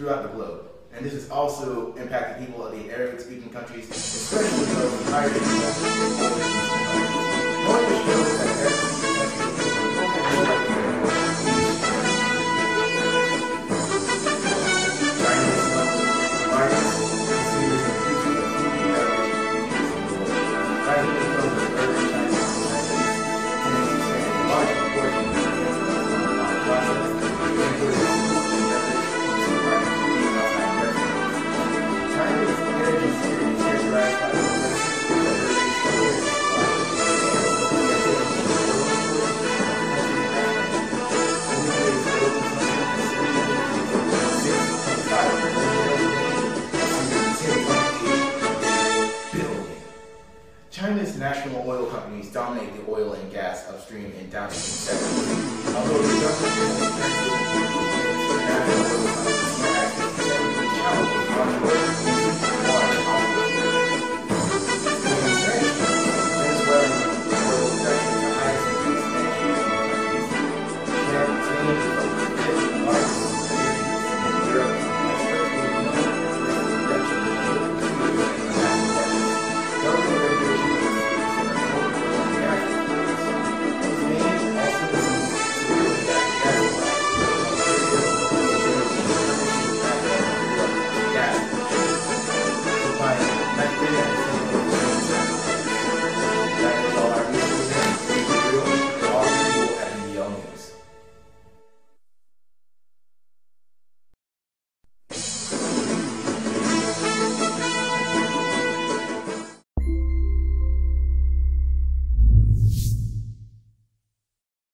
throughout the globe. And this has also impacted people of the Arabic-speaking countries, especially those in Ireland. National oil companies dominate the oil and gas upstream and downstream sectors.